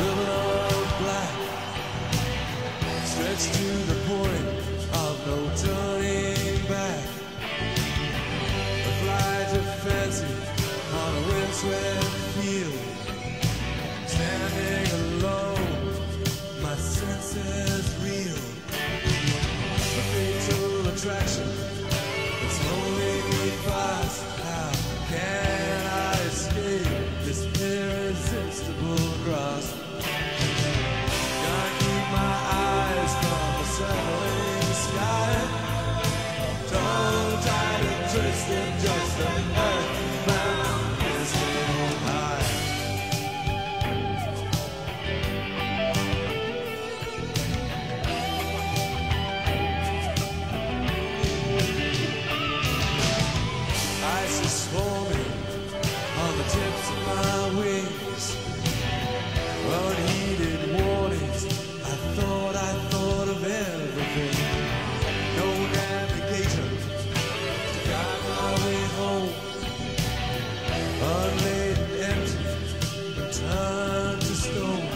ribbon of black stretched to the point turned to stone.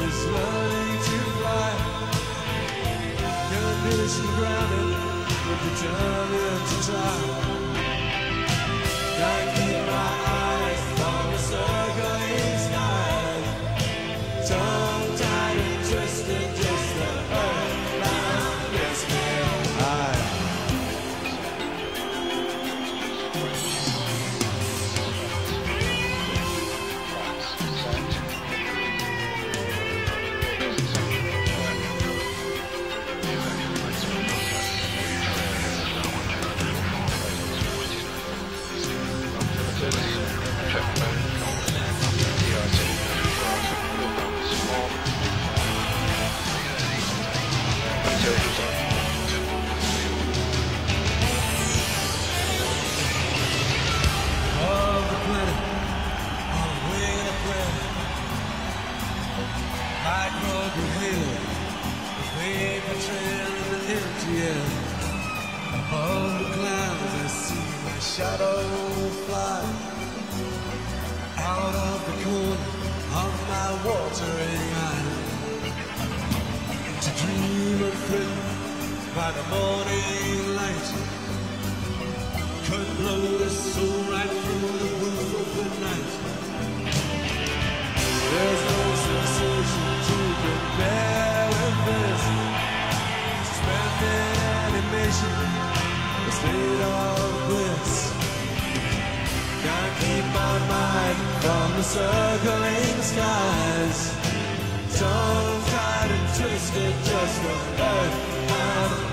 Is learning to fly. Grounded, to try. Gotta shadow fly out of the corner of my watering eye. To dream of thrill by the morning light could blow the soul right through the roof of the night. There's no sensation to compare with this. Suspended animation, a state of bliss. Keep my mind from the circling skies. Tongue tied and twisted, just the earth and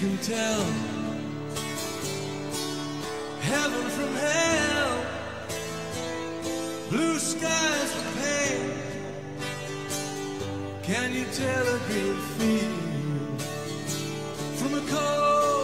can tell. Heaven from hell. Blue skies from pain. Can you tell a green field From a cold?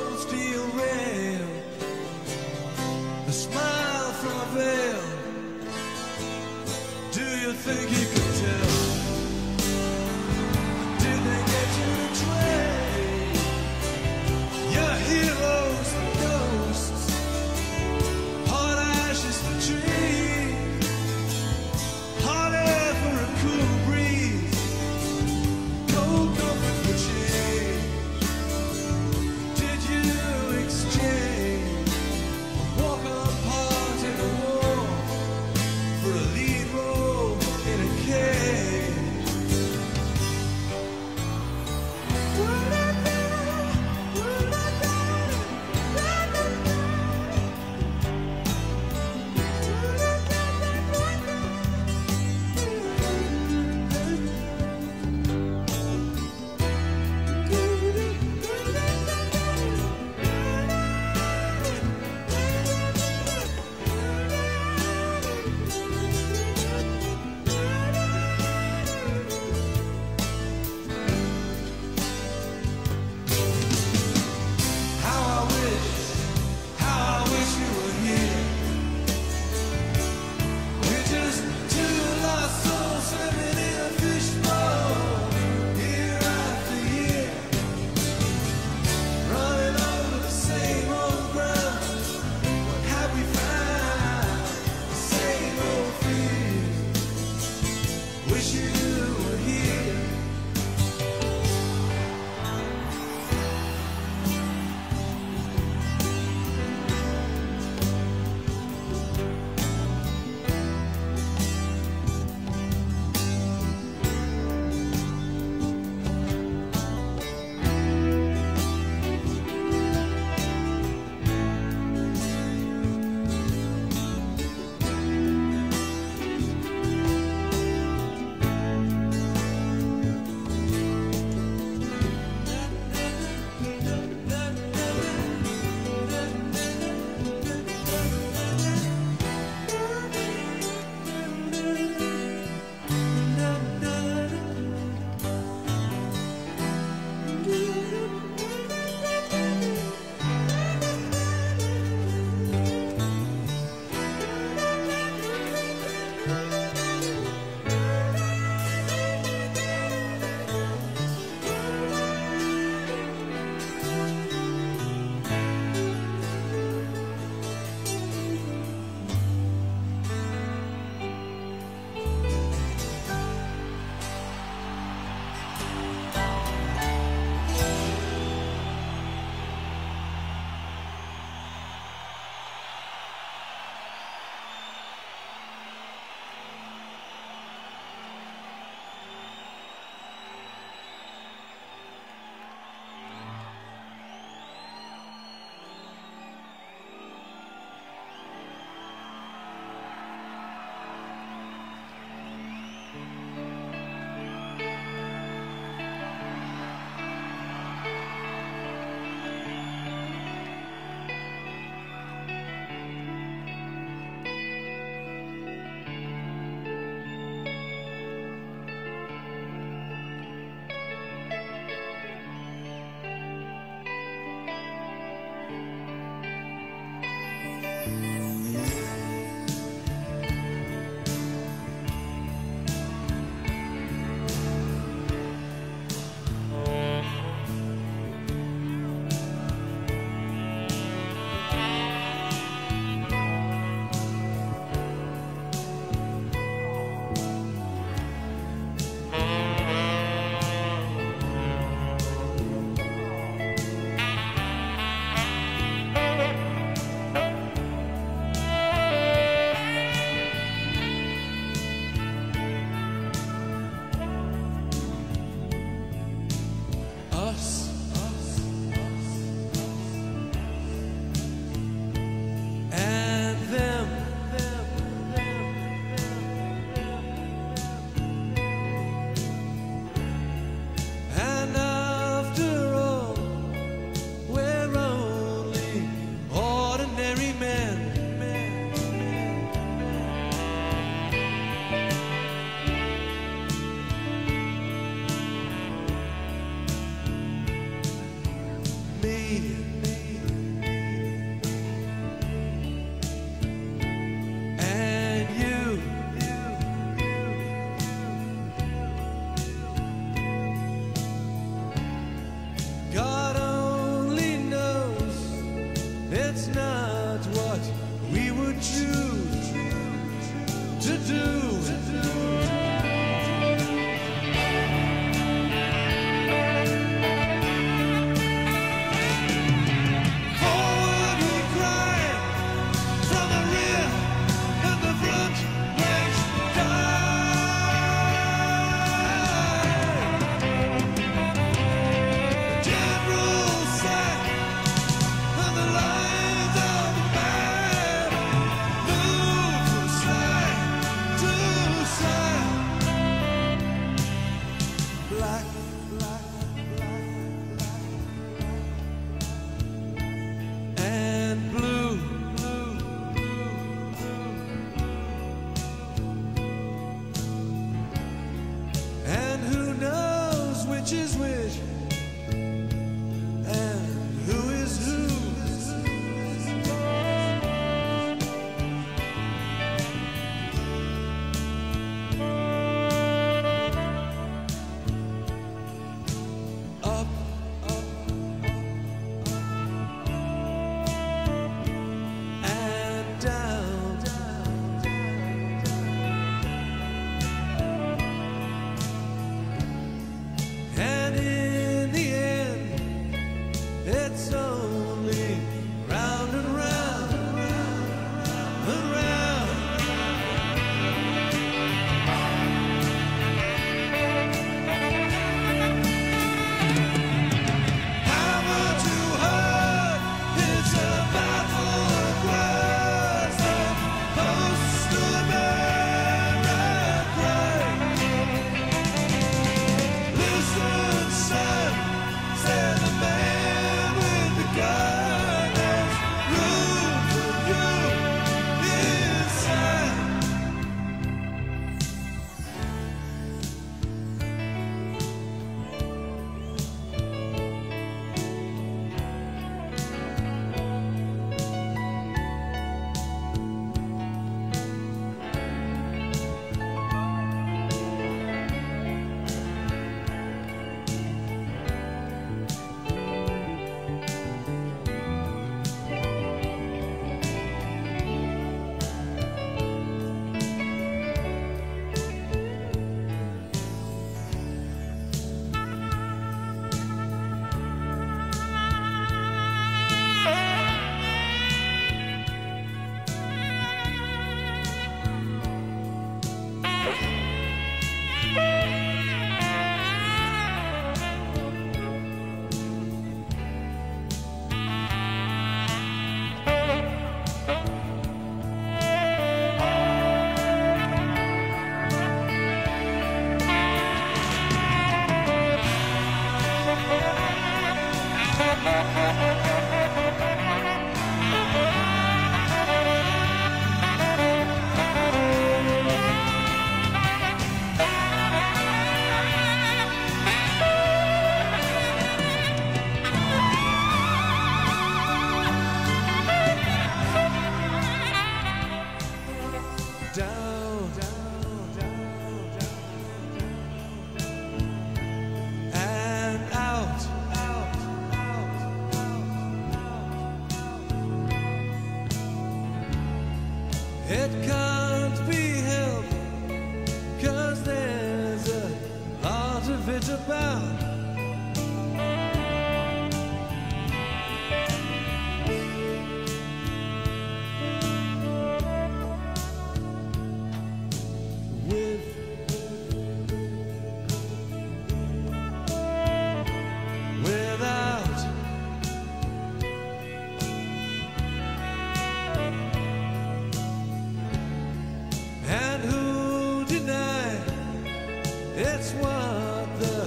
that's what the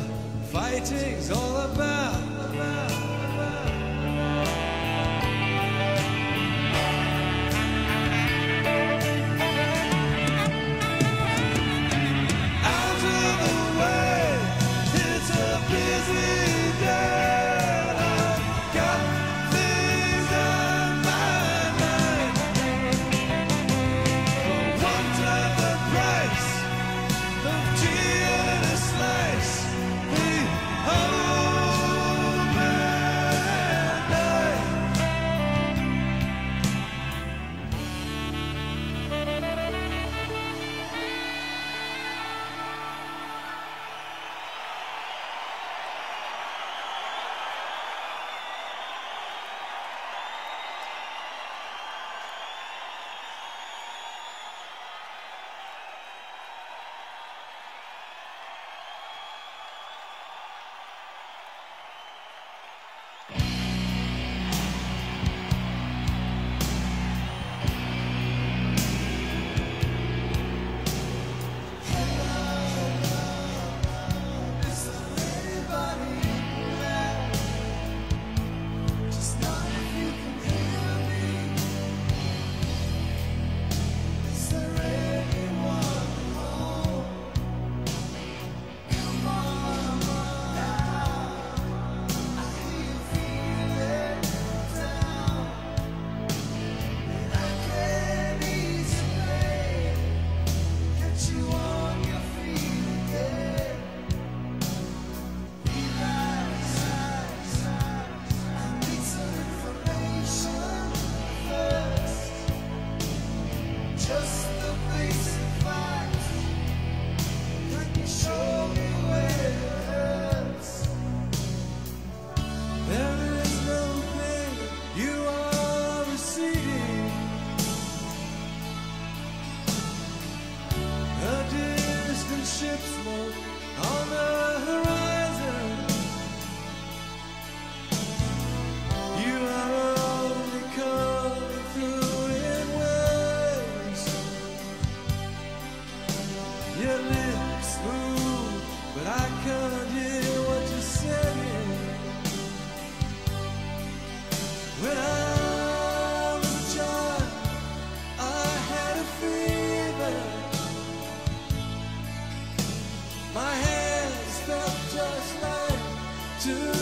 fighting's all about. My